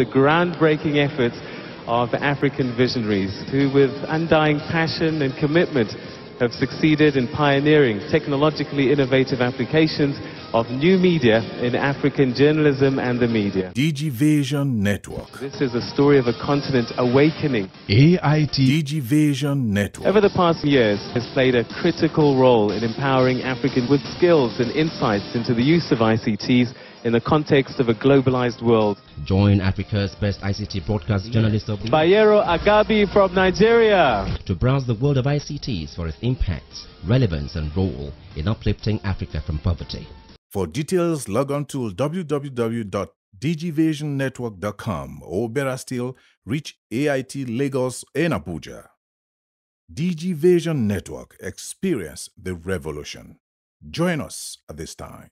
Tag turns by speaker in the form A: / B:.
A: the groundbreaking efforts of African visionaries who, with undying passion and commitment, have succeeded in pioneering technologically innovative applications of new media in African journalism and the media.
B: Digivation Network.
A: This is a story of a continent awakening.
B: AIT Digivation Network.
A: Over the past years, has played a critical role in empowering Africans with skills and insights into the use of ICTs in the context of a globalized world.
C: Join Africa's best ICT broadcast journalist of
A: Bayero Agabi from Nigeria.
C: to browse the world of ICTs for its impact, relevance and role in uplifting Africa from poverty.
B: For details, log on to www.digivationnetwork.com or better still, reach AIT Lagos and Abuja. Vision Network. Experience the revolution. Join us at this time.